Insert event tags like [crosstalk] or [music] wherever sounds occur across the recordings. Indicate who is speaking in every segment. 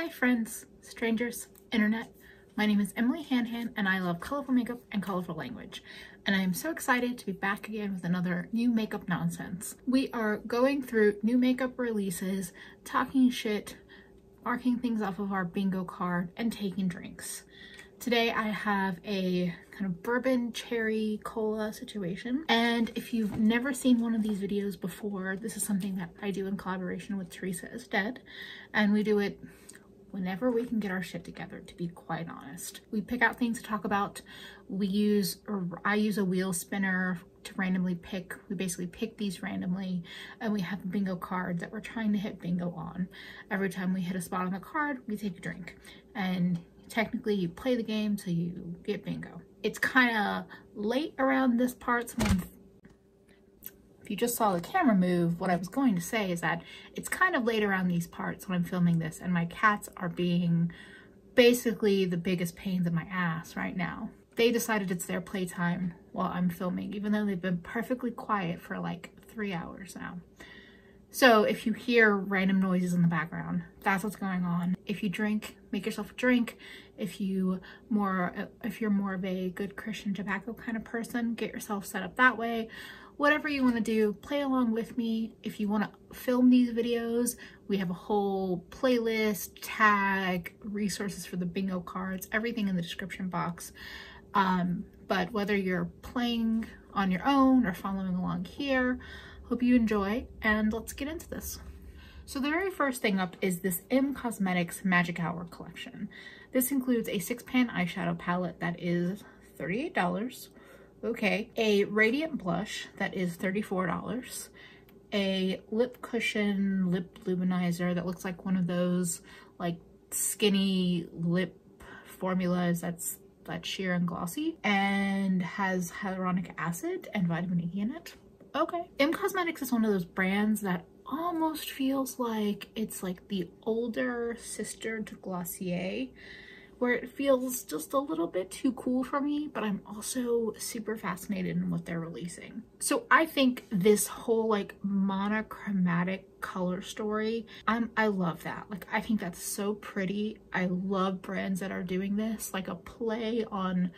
Speaker 1: Hi friends, strangers, internet. My name is Emily Hanhan and I love colorful makeup and colorful language. And I am so excited to be back again with another new makeup nonsense. We are going through new makeup releases, talking shit, marking things off of our bingo card, and taking drinks. Today I have a kind of bourbon cherry cola situation. And if you've never seen one of these videos before, this is something that I do in collaboration with Theresa is Dead. And we do it whenever we can get our shit together, to be quite honest. We pick out things to talk about. We use, or I use a wheel spinner to randomly pick. We basically pick these randomly and we have a bingo card that we're trying to hit bingo on. Every time we hit a spot on the card, we take a drink. And technically you play the game so you get bingo. It's kind of late around this part, so I'm if you just saw the camera move, what I was going to say is that it's kind of late around these parts when I'm filming this and my cats are being basically the biggest pains in my ass right now. They decided it's their playtime while I'm filming, even though they've been perfectly quiet for like three hours now. So if you hear random noises in the background, that's what's going on. If you drink, make yourself a drink. If you more, if you're more of a good Christian tobacco kind of person, get yourself set up that way whatever you want to do, play along with me. If you want to film these videos, we have a whole playlist, tag, resources for the bingo cards, everything in the description box. Um, but whether you're playing on your own or following along here, hope you enjoy and let's get into this. So the very first thing up is this Em Cosmetics Magic Hour collection. This includes a six pan eyeshadow palette that is $38 Okay, a radiant blush that is $34. A lip cushion lip luminizer that looks like one of those like skinny lip formulas that's that sheer and glossy and has hyaluronic acid and vitamin E in it. Okay. Em Cosmetics is one of those brands that almost feels like it's like the older sister to Glossier where it feels just a little bit too cool for me, but I'm also super fascinated in what they're releasing. So I think this whole like monochromatic color story, I'm, I love that. Like, I think that's so pretty. I love brands that are doing this, like a play on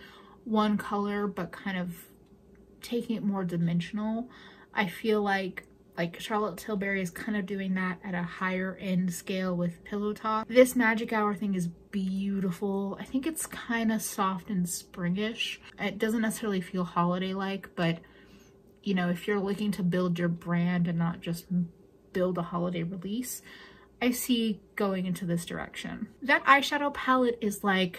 Speaker 1: one color, but kind of taking it more dimensional. I feel like like Charlotte Tilbury is kind of doing that at a higher end scale with Pillow Talk. This Magic Hour thing is beautiful. I think it's kind of soft and springish. It doesn't necessarily feel holiday-like, but you know, if you're looking to build your brand and not just build a holiday release, I see going into this direction. That eyeshadow palette is like,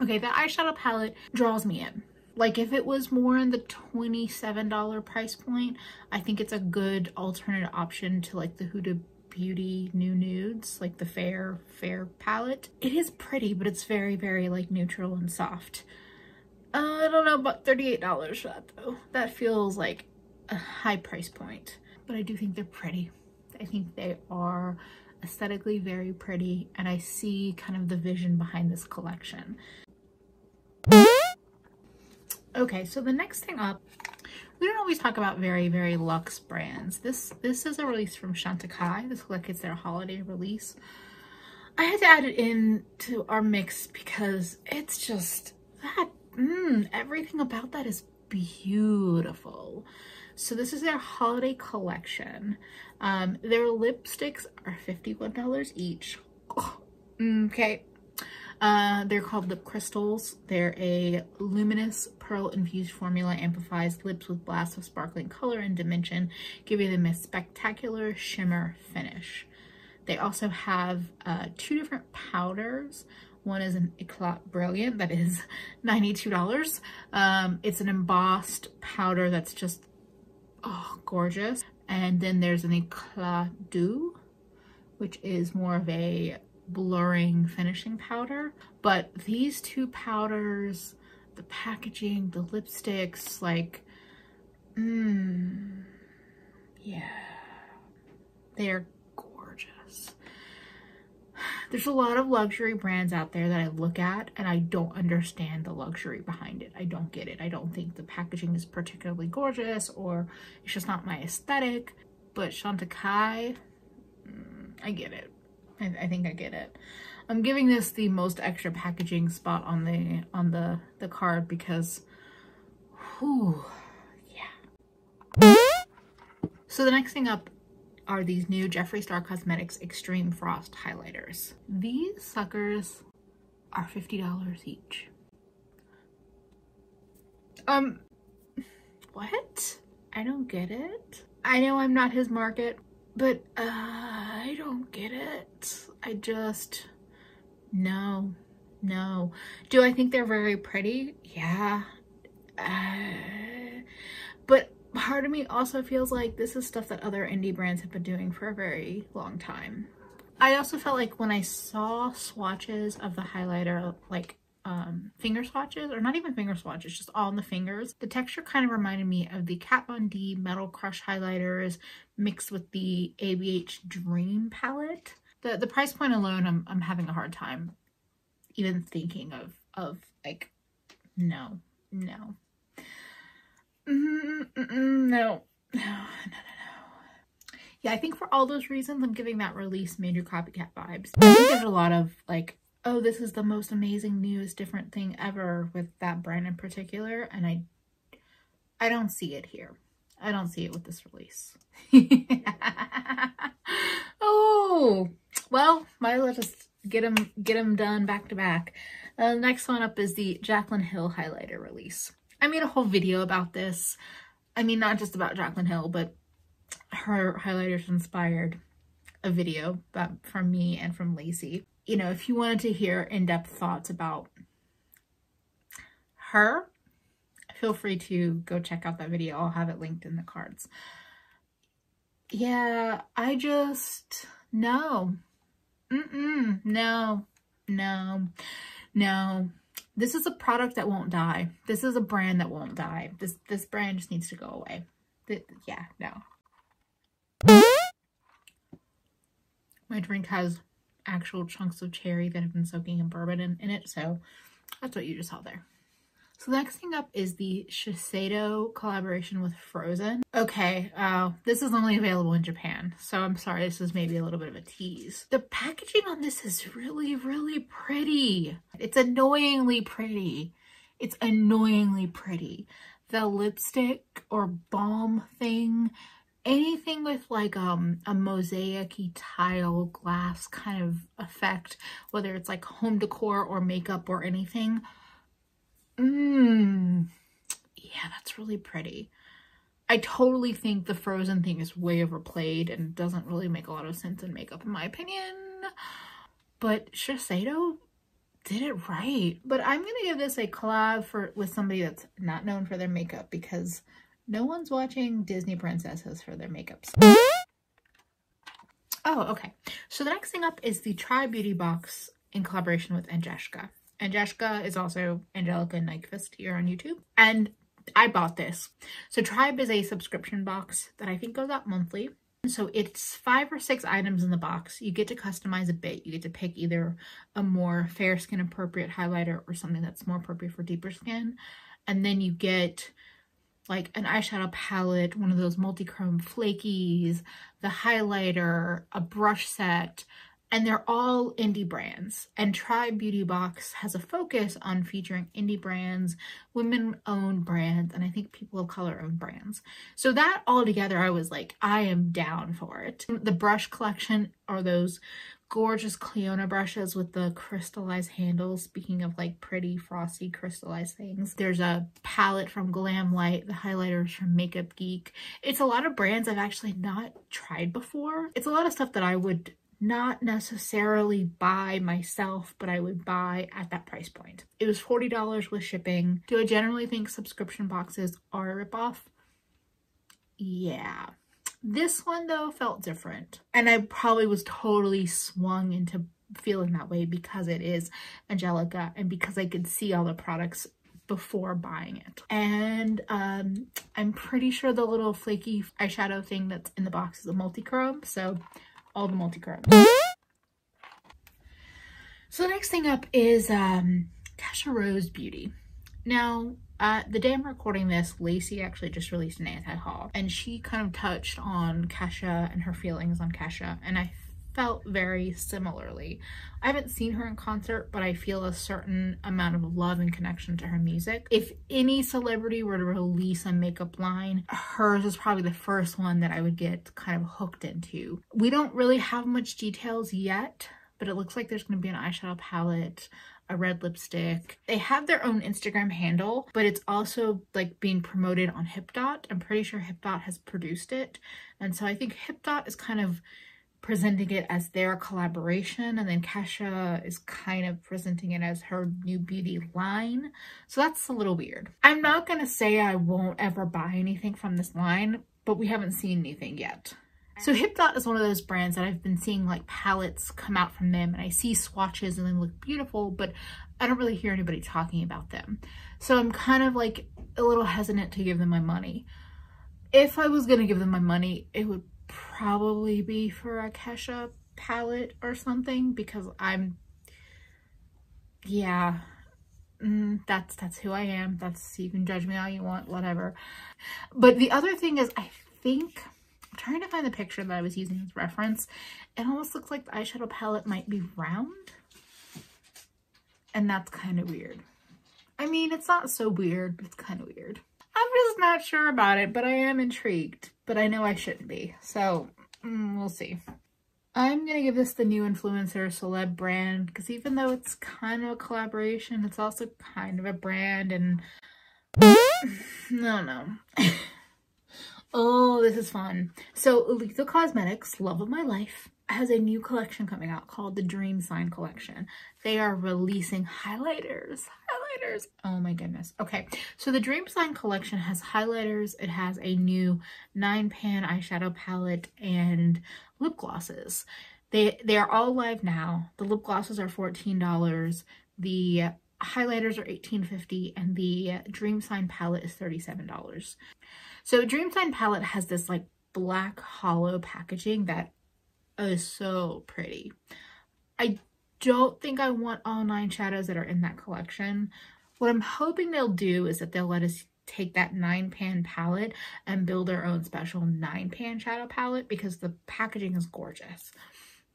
Speaker 1: okay, that eyeshadow palette draws me in. Like if it was more in the $27 price point, I think it's a good alternate option to like the Huda Beauty New Nudes, like the Fair Fair palette. It is pretty, but it's very, very like neutral and soft. Uh, I don't know about $38 for that though. That feels like a high price point, but I do think they're pretty. I think they are aesthetically very pretty and I see kind of the vision behind this collection. Okay, so the next thing up, we don't always talk about very, very luxe brands. This this is a release from Chantecaille. This looks like it's their holiday release. I had to add it in to our mix because it's just that, mm, everything about that is beautiful. So this is their holiday collection. Um, their lipsticks are $51 each. Oh, okay, uh, they're called lip crystals. They're a luminous pearl infused formula amplifies lips with blasts of sparkling color and dimension, giving them a spectacular shimmer finish. They also have uh, two different powders. One is an Eclat Brilliant that is [laughs] $92. Um, it's an embossed powder that's just oh, gorgeous. And then there's an Eclat Doux, which is more of a blurring finishing powder. But these two powders, the packaging, the lipsticks, like, mmm, yeah, they're gorgeous. There's a lot of luxury brands out there that I look at and I don't understand the luxury behind it. I don't get it. I don't think the packaging is particularly gorgeous or it's just not my aesthetic. But Chantecaille, mm, I get it. I, I think I get it. I'm giving this the most extra packaging spot on the on the the card because whew, yeah. So the next thing up are these new Jeffree Star Cosmetics Extreme Frost highlighters. These suckers are $50 each. Um, what? I don't get it. I know I'm not his market, but uh, I don't get it. I just, no, no. Do I think they're very pretty? Yeah. Uh, but part of me also feels like this is stuff that other indie brands have been doing for a very long time. I also felt like when I saw swatches of the highlighter, like um, finger swatches, or not even finger swatches, just all in the fingers, the texture kind of reminded me of the Kat Von D Metal Crush highlighters mixed with the ABH Dream palette. The, the price point alone, I'm, I'm having a hard time even thinking of, of like, no, no. Mm, mm, mm, no, no, no, no, Yeah, I think for all those reasons, I'm giving that release major copycat vibes. I think there's a lot of like, oh, this is the most amazing, newest, different thing ever with that brand in particular, and I, I don't see it here. I don't see it with this release. [laughs] oh, well, might let us get them get them done back to back. Uh, next one up is the Jaclyn Hill highlighter release. I made a whole video about this. I mean, not just about Jaclyn Hill, but her highlighters inspired a video that, from me and from Lacey. You know, if you wanted to hear in-depth thoughts about her, feel free to go check out that video. I'll have it linked in the cards. Yeah, I just, no. Mm-mm, no, no, no. This is a product that won't die. This is a brand that won't die. This this brand just needs to go away. Th yeah, no. My drink has actual chunks of cherry that have been soaking in bourbon in, in it, so that's what you just saw there. So next thing up is the Shiseido collaboration with Frozen. Okay, uh, this is only available in Japan, so I'm sorry this is maybe a little bit of a tease. The packaging on this is really, really pretty. It's annoyingly pretty. It's annoyingly pretty. The lipstick or balm thing, anything with like um, a mosaic tile glass kind of effect, whether it's like home decor or makeup or anything, Mmm. Yeah, that's really pretty. I totally think the Frozen thing is way overplayed and doesn't really make a lot of sense in makeup in my opinion. But Shiseido did it right. But I'm going to give this a collab for with somebody that's not known for their makeup because no one's watching Disney princesses for their makeups. Oh, okay. So the next thing up is the Tribe Beauty Box in collaboration with Agnieszka. Agnieszka is also Angelica Nyqvist here on YouTube. And I bought this. So Tribe is a subscription box that I think goes out monthly. So it's five or six items in the box. You get to customize a bit. You get to pick either a more fair skin appropriate highlighter or something that's more appropriate for deeper skin. And then you get like an eyeshadow palette, one of those multi-chrome flakies, the highlighter, a brush set, and they're all indie brands. And Tribe Beauty Box has a focus on featuring indie brands, women-owned brands, and I think people of color-owned brands. So that all together, I was like, I am down for it. The brush collection are those gorgeous Cleona brushes with the crystallized handles. Speaking of like pretty frosty crystallized things. There's a palette from Glamlite, the highlighters from Makeup Geek. It's a lot of brands I've actually not tried before. It's a lot of stuff that I would not necessarily buy myself, but I would buy at that price point. It was $40 with shipping. Do I generally think subscription boxes are a ripoff? Yeah. This one though felt different. And I probably was totally swung into feeling that way because it is Angelica and because I could see all the products before buying it. And um, I'm pretty sure the little flaky eyeshadow thing that's in the box is a multi-chrome. So all the multi-chromes. So the next thing up is um, Rose Beauty. Now, uh, the day I'm recording this, Lacey actually just released an anti-haul and she kind of touched on Kesha and her feelings on Kesha and I felt very similarly. I haven't seen her in concert, but I feel a certain amount of love and connection to her music. If any celebrity were to release a makeup line, hers is probably the first one that I would get kind of hooked into. We don't really have much details yet, but it looks like there's going to be an eyeshadow palette, a red lipstick. They have their own Instagram handle, but it's also like being promoted on HipDot. I'm pretty sure HipDot has produced it. And so I think HipDot is kind of presenting it as their collaboration and then Kesha is kind of presenting it as her new beauty line. So that's a little weird. I'm not to say I won't ever buy anything from this line, but we haven't seen anything yet. So HipDot is one of those brands that I've been seeing like palettes come out from them and I see swatches and they look beautiful, but I don't really hear anybody talking about them. So I'm kind of like a little hesitant to give them my money. If I was going to give them my money, it would probably be for a Kesha palette or something because I'm, yeah, mm, that's, that's who I am. That's, you can judge me all you want, whatever. But the other thing is I think I'm trying to find the picture that I was using as reference. It almost looks like the eyeshadow palette might be round. And that's kind of weird. I mean, it's not so weird, but it's kind of weird. I'm just not sure about it, but I am intrigued. But I know I shouldn't be. So, mm, we'll see. I'm going to give this the new influencer celeb brand because even though it's kind of a collaboration, it's also kind of a brand and [laughs] no, no. [laughs] Oh, this is fun. So Lethal Cosmetics, love of my life, has a new collection coming out called the Dreamsign Collection. They are releasing highlighters. Highlighters. Oh my goodness. Okay, so the Dreamsign Collection has highlighters. It has a new nine pan eyeshadow palette and lip glosses. They, they are all live now. The lip glosses are $14. The highlighters are $18.50 and the Dreamsign palette is $37. So Dreamsign palette has this like black hollow packaging that is so pretty. I don't think I want all nine shadows that are in that collection. What I'm hoping they'll do is that they'll let us take that nine pan palette and build our own special nine pan shadow palette because the packaging is gorgeous.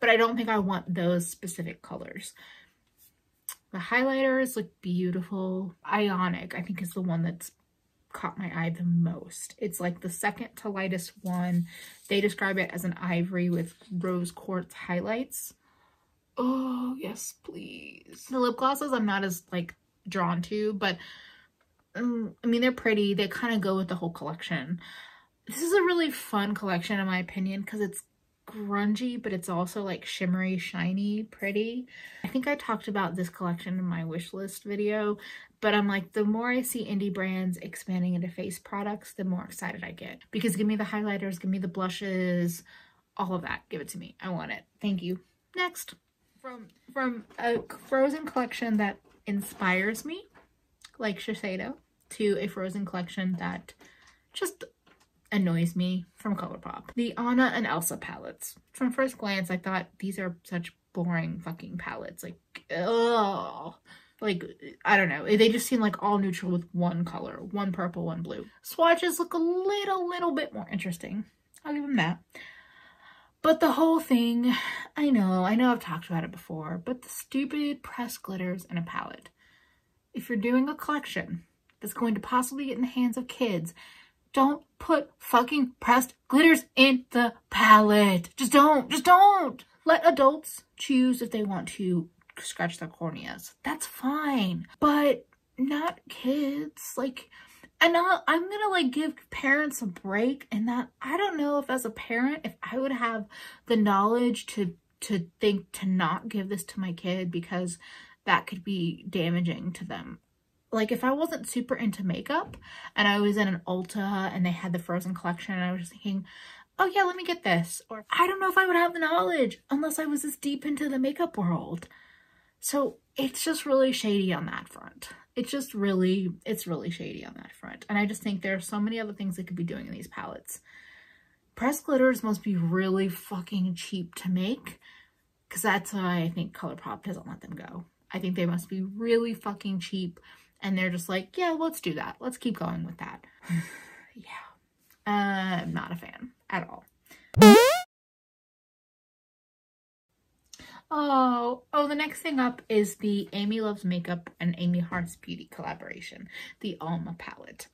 Speaker 1: But I don't think I want those specific colors. The highlighters look beautiful. Ionic, I think, is the one that's caught my eye the most. It's like the second to lightest one. They describe it as an ivory with rose quartz highlights. Oh, yes, please. The lip glosses I'm not as like drawn to, but um, I mean, they're pretty. They kind of go with the whole collection. This is a really fun collection in my opinion because it's grungy, but it's also like shimmery, shiny, pretty. I think I talked about this collection in my wish list video, but I'm like, the more I see indie brands expanding into face products, the more excited I get. Because give me the highlighters, give me the blushes, all of that. Give it to me. I want it. Thank you. Next. From, from a Frozen collection that inspires me, like Shiseido, to a Frozen collection that just annoys me from Colourpop. The Anna and Elsa palettes. From first glance, I thought these are such boring fucking palettes. Like, ugh. Like, I don't know. They just seem like all neutral with one color. One purple, one blue. Swatches look a little, little bit more interesting. I'll give them that. But the whole thing, I know, I know I've talked about it before, but the stupid pressed glitters in a palette. If you're doing a collection that's going to possibly get in the hands of kids don't put fucking pressed glitters in the palette. Just don't. Just don't. Let adults choose if they want to scratch their corneas. That's fine. But not kids. Like, and now I'm gonna like give parents a break and that I don't know if as a parent, if I would have the knowledge to to think to not give this to my kid because that could be damaging to them like if I wasn't super into makeup and I was in an Ulta and they had the Frozen collection and I was thinking, oh yeah, let me get this. Or I don't know if I would have the knowledge unless I was this deep into the makeup world. So it's just really shady on that front. It's just really, it's really shady on that front. And I just think there are so many other things they could be doing in these palettes. Pressed glitters must be really fucking cheap to make because that's why I think ColourPop doesn't let them go. I think they must be really fucking cheap and they're just like, yeah, let's do that. Let's keep going with that. [sighs] yeah. Uh, I'm not a fan at all. Oh, oh, the next thing up is the Amy Loves Makeup and Amy Hearts Beauty collaboration, the Alma palette.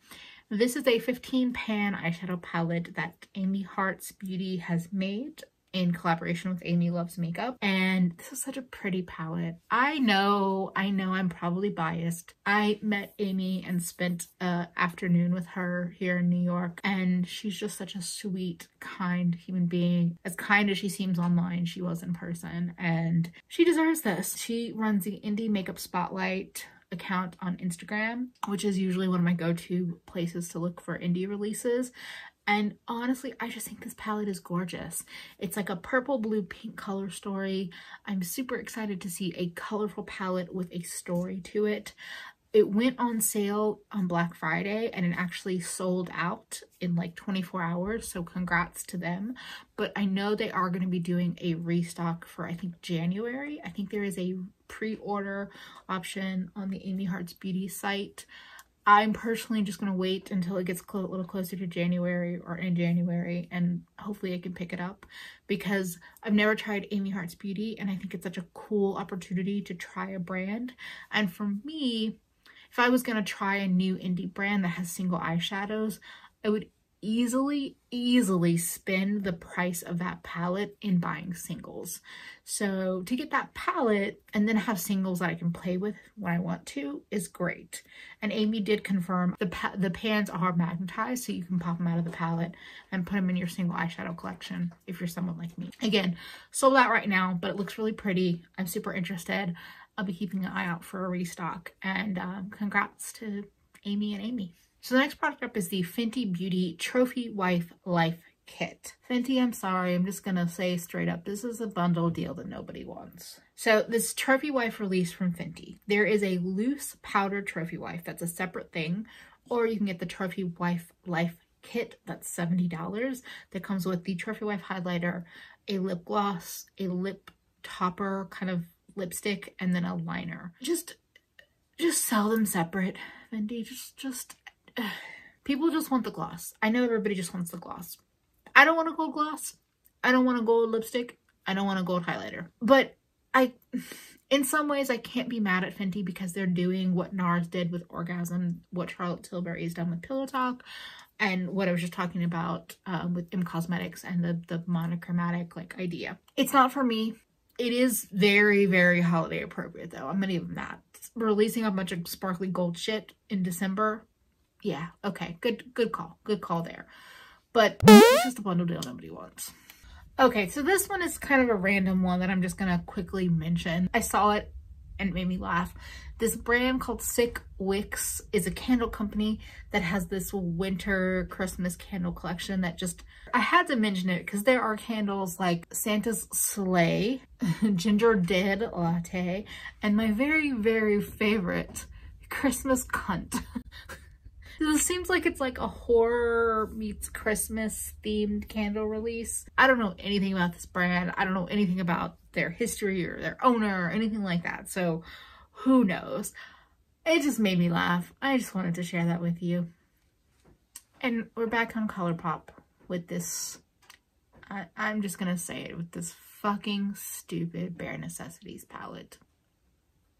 Speaker 1: This is a 15 pan eyeshadow palette that Amy Hearts Beauty has made in collaboration with Amy Loves Makeup. And this is such a pretty palette. I know, I know I'm probably biased. I met Amy and spent an afternoon with her here in New York. And she's just such a sweet, kind human being. As kind as she seems online, she was in person. And she deserves this. She runs the Indie Makeup Spotlight account on Instagram, which is usually one of my go-to places to look for indie releases. And honestly, I just think this palette is gorgeous. It's like a purple, blue, pink color story. I'm super excited to see a colorful palette with a story to it. It went on sale on Black Friday and it actually sold out in like 24 hours. So congrats to them. But I know they are going to be doing a restock for I think January. I think there is a pre-order option on the Amy Hearts Beauty site. I'm personally just going to wait until it gets a little closer to January or in January and hopefully I can pick it up because I've never tried Amy Hearts Beauty and I think it's such a cool opportunity to try a brand. And for me, if I was going to try a new indie brand that has single eyeshadows, I would easily, easily spend the price of that palette in buying singles. So to get that palette and then have singles that I can play with when I want to is great. And Amy did confirm the, the pans are magnetized so you can pop them out of the palette and put them in your single eyeshadow collection if you're someone like me. Again, sold out right now, but it looks really pretty. I'm super interested. I'll be keeping an eye out for a restock and um, congrats to Amy and Amy. So the next product up is the Fenty Beauty Trophy Wife Life Kit. Fenty, I'm sorry, I'm just gonna say straight up, this is a bundle deal that nobody wants. So this Trophy Wife release from Fenty. There is a loose powder Trophy Wife, that's a separate thing, or you can get the Trophy Wife Life Kit, that's $70, that comes with the Trophy Wife highlighter, a lip gloss, a lip topper kind of lipstick, and then a liner. Just, just sell them separate, Fenty, just, just people just want the gloss. I know everybody just wants the gloss. I don't want a gold gloss. I don't want a gold lipstick. I don't want a gold highlighter. But I, [sighs] in some ways, I can't be mad at Fenty because they're doing what NARS did with Orgasm, what Charlotte Tilbury has done with Pillow Talk, and what I was just talking about um, with Em Cosmetics and the, the monochromatic like idea. It's not for me. It is very, very holiday appropriate though. I'm gonna give them that. Releasing a bunch of sparkly gold shit in December yeah, okay, good, good call, good call there. But it's just a bundle deal nobody wants. Okay, so this one is kind of a random one that I'm just gonna quickly mention. I saw it and it made me laugh. This brand called Sick Wicks is a candle company that has this winter Christmas candle collection that just, I had to mention it because there are candles like Santa's Sleigh, [laughs] Ginger Dead Latte, and my very, very favorite, Christmas Cunt. [laughs] This seems like it's like a horror meets Christmas themed candle release. I don't know anything about this brand. I don't know anything about their history or their owner or anything like that. So who knows? It just made me laugh. I just wanted to share that with you. And we're back on Colourpop with this, I, I'm just going to say it, with this fucking stupid Bare Necessities palette.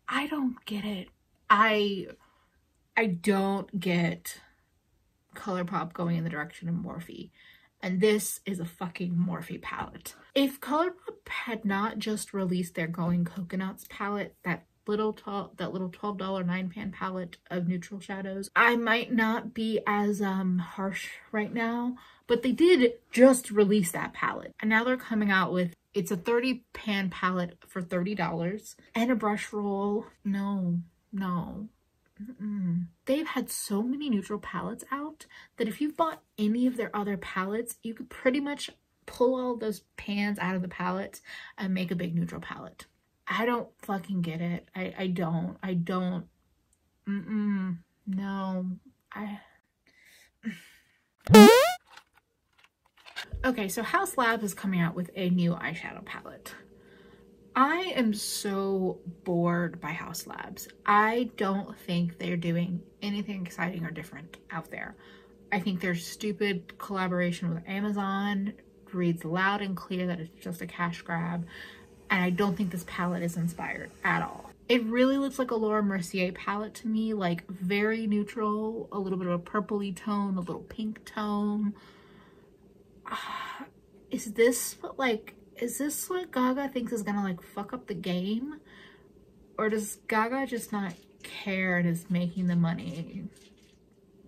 Speaker 1: I don't get it. I I don't get Colourpop going in the direction of Morphe. And this is a fucking Morphe palette. If Colourpop had not just released their Going Coconuts palette, that little that little $12 nine pan palette of neutral shadows, I might not be as um harsh right now. But they did just release that palette. And now they're coming out with it's a 30 pan palette for $30 and a brush roll. No, no, Mm -mm. They've had so many neutral palettes out that if you've bought any of their other palettes, you could pretty much pull all those pans out of the palette and make a big neutral palette. I don't fucking get it. I, I don't. I don't. Mm-mm. No. I... [sighs] okay, so Haus Lab is coming out with a new eyeshadow palette. I am so bored by Haus Labs. I don't think they're doing anything exciting or different out there. I think their stupid collaboration with Amazon reads loud and clear that it's just a cash grab. and I don't think this palette is inspired at all. It really looks like a Laura Mercier palette to me, like very neutral, a little bit of a purpley tone, a little pink tone. Uh, [sighs] is this what like, is this what Gaga thinks is gonna like fuck up the game? Or does Gaga just not care and is making the money?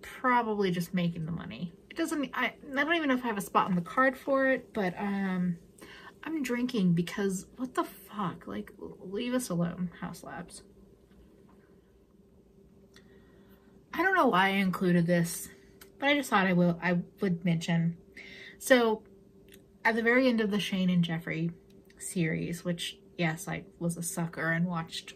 Speaker 1: Probably just making the money. It doesn't, I, I don't even know if I have a spot on the card for it, but um, I'm drinking because what the fuck? Like, leave us alone, Haus Labs. I don't know why I included this, but I just thought I will I would mention. So at the very end of the Shane and Jeffree series, which yes, I was a sucker and watched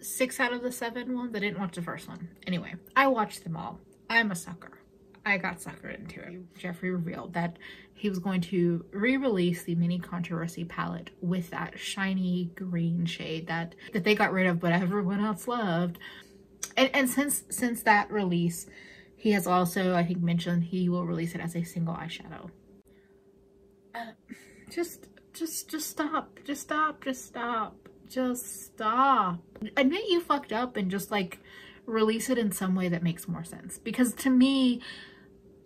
Speaker 1: six out of the seven ones. I didn't watch the first one. Anyway, I watched them all. I'm a sucker. I got suckered into it. Jeffree revealed that he was going to re-release the mini controversy palette with that shiny green shade that that they got rid of but everyone else loved. And and since since that release, he has also I think mentioned he will release it as a single eyeshadow. Just just just stop. Just stop. Just stop. Just stop. Admit you fucked up and just like release it in some way that makes more sense. Because to me,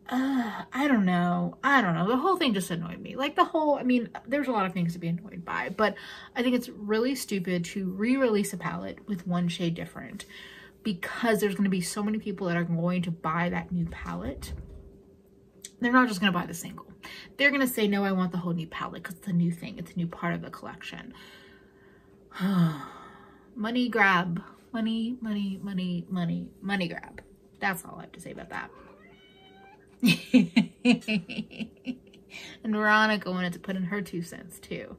Speaker 1: uh, I don't know. I don't know. The whole thing just annoyed me. Like the whole, I mean, there's a lot of things to be annoyed by, but I think it's really stupid to re-release a palette with one shade different because there's going to be so many people that are going to buy that new palette. They're not just going to buy the single. They're going to say, no, I want the whole new palette because it's a new thing. It's a new part of the collection. [sighs] money grab. Money, money, money, money, money grab. That's all I have to say about that. [laughs] and Veronica wanted to put in her two cents too.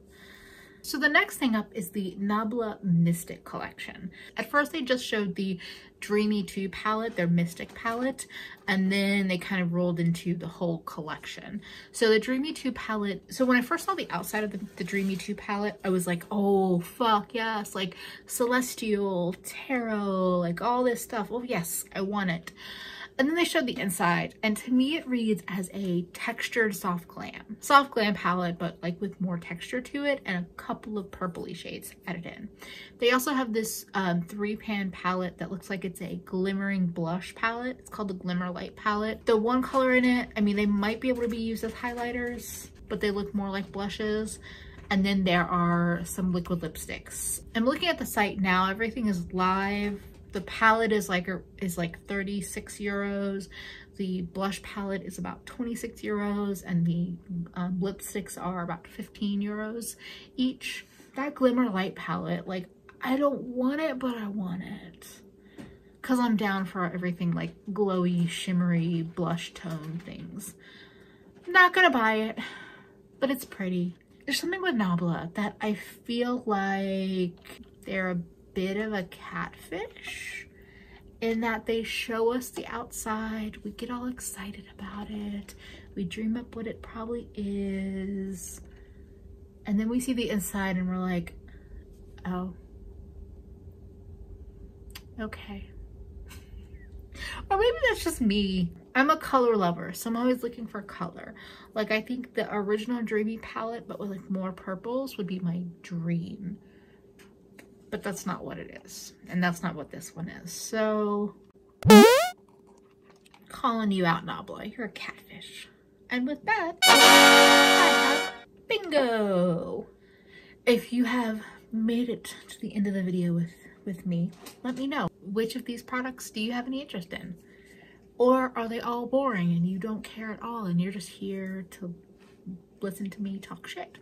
Speaker 1: So the next thing up is the Nabla Mystic collection. At first they just showed the Dreamy 2 palette, their Mystic palette, and then they kind of rolled into the whole collection. So the Dreamy 2 palette, so when I first saw the outside of the, the Dreamy 2 palette, I was like, oh, fuck, yes, like Celestial, Tarot, like all this stuff. Oh, yes, I want it. And then they showed the inside, and to me it reads as a textured soft glam. Soft glam palette, but like with more texture to it and a couple of purpley shades added in. They also have this um, three-pan palette that looks like it's a glimmering blush palette. It's called the Glimmer Light palette. The one color in it, I mean, they might be able to be used as highlighters, but they look more like blushes and then there are some liquid lipsticks. I'm looking at the site now, everything is live the palette is like is like 36 euros. The blush palette is about 26 euros and the um, lipsticks are about 15 euros each. That Glimmer Light palette, like I don't want it, but I want it. Cause I'm down for everything like glowy, shimmery, blush tone things. Not gonna buy it, but it's pretty. There's something with Nabla that I feel like they're a bit of a catfish in that they show us the outside, we get all excited about it, we dream up what it probably is, and then we see the inside and we're like, oh, okay. [laughs] or maybe that's just me. I'm a color lover, so I'm always looking for color. Like I think the original Dreamy palette, but with like more purples would be my dream but that's not what it is. And that's not what this one is. So, calling you out, Nabla. You're a catfish. And with that, bingo. If you have made it to the end of the video with, with me, let me know. Which of these products do you have any interest in? Or are they all boring and you don't care at all and you're just here to listen to me talk shit?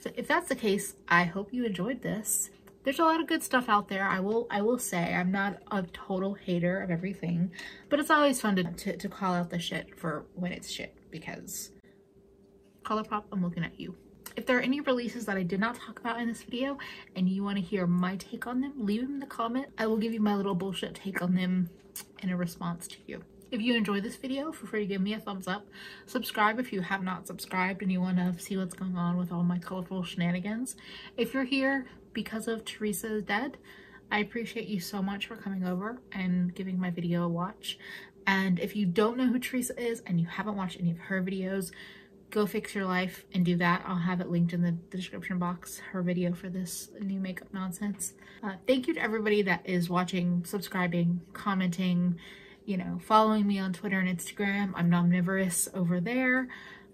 Speaker 1: So if that's the case, I hope you enjoyed this there's a lot of good stuff out there. I will I will say I'm not a total hater of everything, but it's always fun to, to, to call out the shit for when it's shit because Colourpop, I'm looking at you. If there are any releases that I did not talk about in this video and you want to hear my take on them, leave them in the comment. I will give you my little bullshit take on them in a response to you. If you enjoyed this video, feel free to give me a thumbs up. Subscribe if you have not subscribed and you want to see what's going on with all my colorful shenanigans. If you're here because of Theresa's dead, I appreciate you so much for coming over and giving my video a watch. And if you don't know who Teresa is and you haven't watched any of her videos, go fix your life and do that. I'll have it linked in the, description box, her video for this new makeup nonsense. Uh, thank you to everybody that is watching, subscribing, commenting, you know, following me on Twitter and Instagram. I'm nomnivorous over there.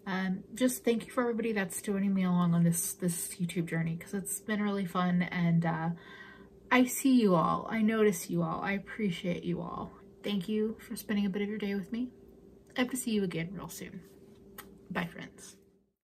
Speaker 1: Um, just thank you for everybody that's joining me along on this, this YouTube journey because it's been really fun and uh, I see you all. I notice you all. I appreciate you all. Thank you for spending a bit of your day with me. I hope to see you again real soon. Bye, friends.